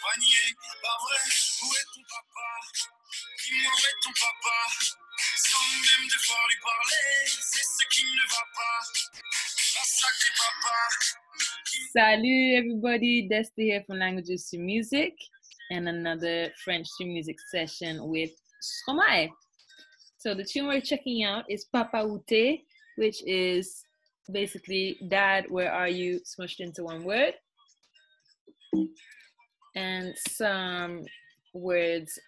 panier. Pas vrai, où est ton papa Dis-moi où est ton papa Sans même devoir lui parler, c'est ce qui ne va pas. Salut everybody, Desti here from Languages through Music and another French to Music session with Stromae. So the tune we're checking out is Papaoutai, which is basically Dad, where are you smushed into one word. And some words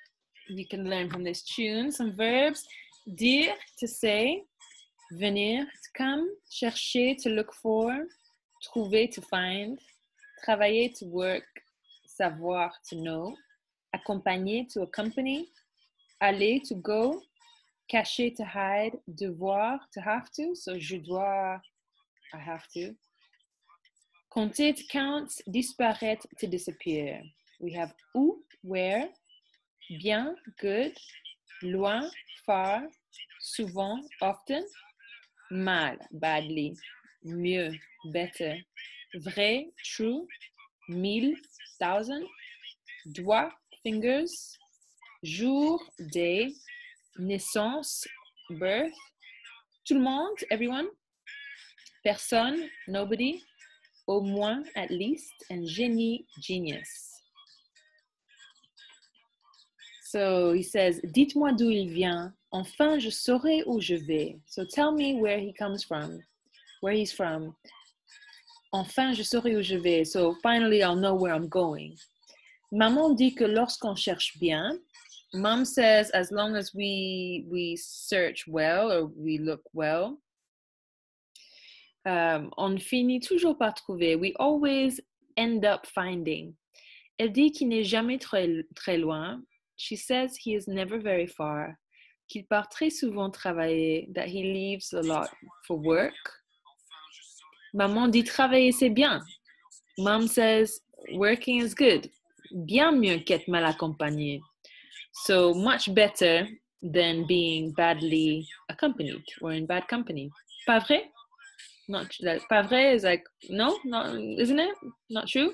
you can learn from this tune, some verbs. Dire, to say, venir, to come, chercher, to look for, trouver, to find, travailler, to work, savoir, to know, accompagner, to accompany, aller, to go, cacher, to hide, devoir, to have to. So, je dois, I have to. Compter, to count, disparaître, to disappear. We have où, where, bien, good, loin, far, souvent, often, mal, badly, mieux, better, vrai, true, mille, thousand, doigt, fingers, jour, day, naissance, birth, tout le monde, everyone, personne, nobody, au moins, at least, and génie, genius. So he says, dites-moi d'où il vient. Enfin, je saurai où je vais. So tell me where he comes from, where he's from. Enfin, je saurai où je vais. So finally, I'll know where I'm going. Maman dit que lorsqu'on cherche bien, mom says as long as we we search well or we look well, um, on finit toujours par trouver. We always end up finding. Elle dit qu'il n'est jamais très, très loin. She says he is never very far. Qu'il part très souvent travailler. That he leaves a lot for work. Maman dit travailler c'est bien. Mom says working is good. Bien mieux qu'être mal accompagné. So much better than being badly accompanied or in bad company. Pas vrai? Not that's pas vrai is like no, not isn't it? Not true.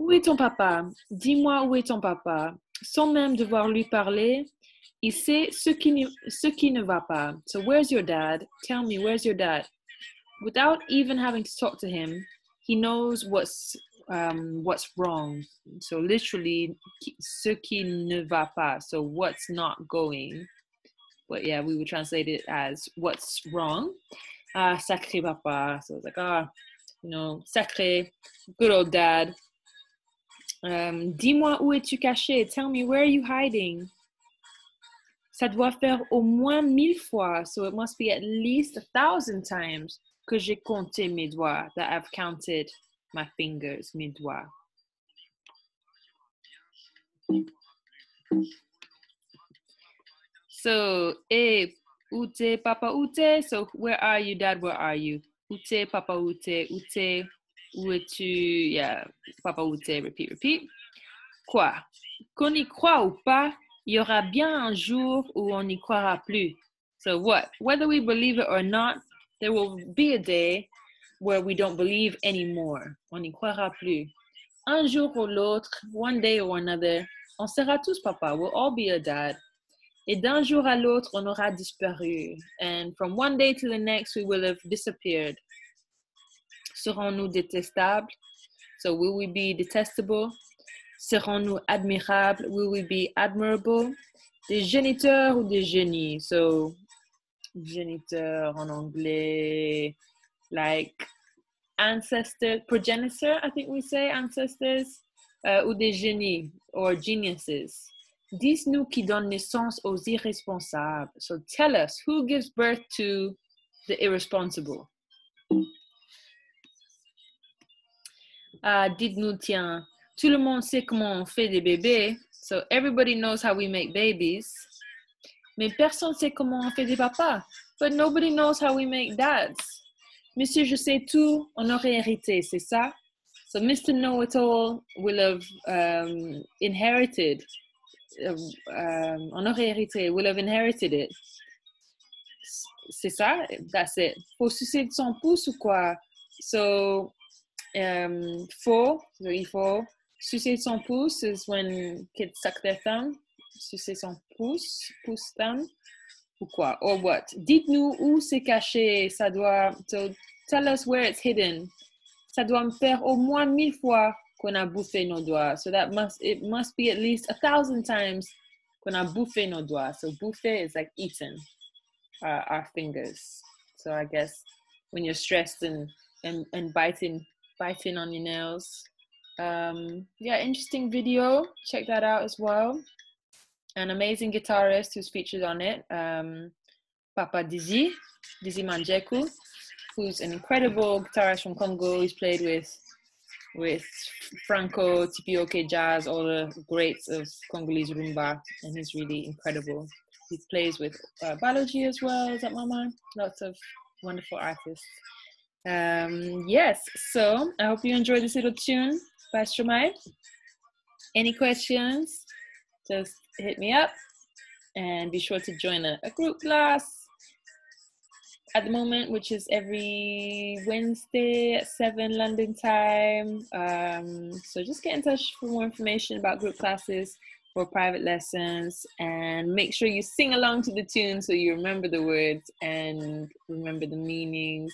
Où est ton papa? Dis-moi où est ton papa? Sans même devoir lui parler, il sait ce qui, ce qui ne va pas. So where's your dad? Tell me, where's your dad? Without even having to talk to him, he knows what's um, what's wrong. So literally, ce qui ne va pas. So what's not going. But yeah, we would translate it as what's wrong. Ah, sacré papa. So it's like, ah, you know, sacré, good old dad. Um, Dis-moi où es-tu caché? Tell me, where are you hiding? Ça doit faire au moins mille fois. So it must be at least a thousand times que j'ai compté mes doigts, that I've counted my fingers, mes doigts. So, eh, ute, papa ute. So, where are you, dad? Where are you? Ute, papa ute, ute, es-tu? Yeah, papa ute, repeat, repeat. Quoi? Qu'on y croit ou pas, il y aura bien un jour où on n'y croira plus. So, what? Whether we believe it or not, there will be a day where we don't believe anymore. On n'y croira plus. Un jour ou l'autre, one day or another, on sera tous papa. We'll all be a dad. Et d'un jour à l'autre, on aura disparu. And from one day to the next, we will have disappeared. Serons-nous détestables? So will we be detestable? Serons-nous admirables? Will we be admirable? Des géniteurs ou des génies? So géniteur en anglais, like ancestor, progenitor, I think we say ancestors, uh, ou des génies, or geniuses. Dis-nous qui donne naissance aux irresponsables. So tell us who gives birth to the irresponsible? Uh, Dites-nous, tiens, tout le monde sait comment on fait des bébés. So everybody knows how we make babies. Mais personne sait comment on fait des papas. But nobody knows how we make dads. Monsieur, je sais tout, on aurait hérité, c'est ça? So Mr. Know-it-all will have um, inherited. Um, on aurait hérité, will have inherited it. C'est ça? That's it. Faut sucer de son pouce ou quoi? So, um, faut, il faut sucer son pouce is when kids suck their thumb. Sucer son pouce, pouce thumb. Ou quoi? Or what? Dites-nous où c'est caché. Ça doit. So tell us where it's hidden. Ça doit me faire au moins mille fois qu'on a bouffé nos doigts. So that must it must be at least a thousand times qu'on a bouffé nos doigts. So bouffer is like eating uh, our fingers. So I guess when you're stressed and and, and biting biting on your nails. Um, yeah, interesting video. Check that out as well. An amazing guitarist who's featured on it, um, Papa Dizzy, Dizzy Mandjeku, who's an incredible guitarist from Congo. He's played with with Franco, TPOK Jazz, all the greats of Congolese rumba, and he's really incredible. He plays with uh, as well. Is that my Mama? Lots of wonderful artists. Um, yes, so I hope you enjoyed this little tune by Stromae. Any questions? Just hit me up and be sure to join a, a group class at the moment, which is every Wednesday at 7 London time. Um, so just get in touch for more information about group classes or private lessons and make sure you sing along to the tune so you remember the words and remember the meanings.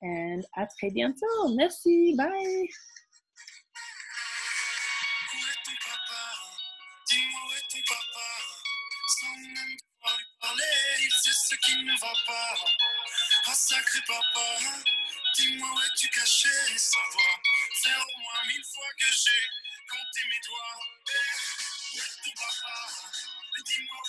And à très bientôt. Merci. Bye. Il sait ce qui ne va pas. Ah sacré papa, dis-moi où es-tu caché Ça doit faire au moins mille fois que j'ai compté mes doigts. Eh, Où est ton papa? Dis-moi